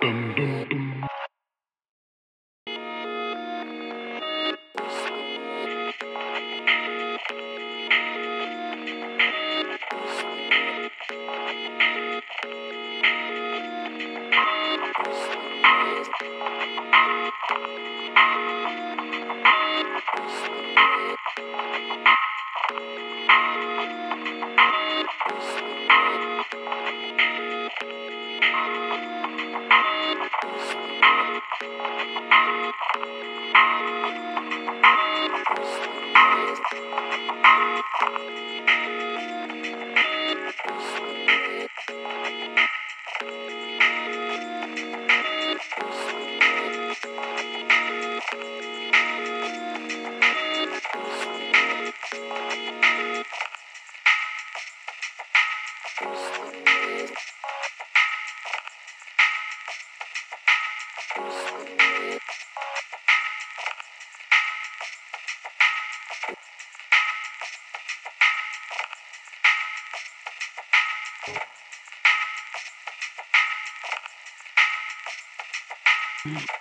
dum dum Mm-hmm.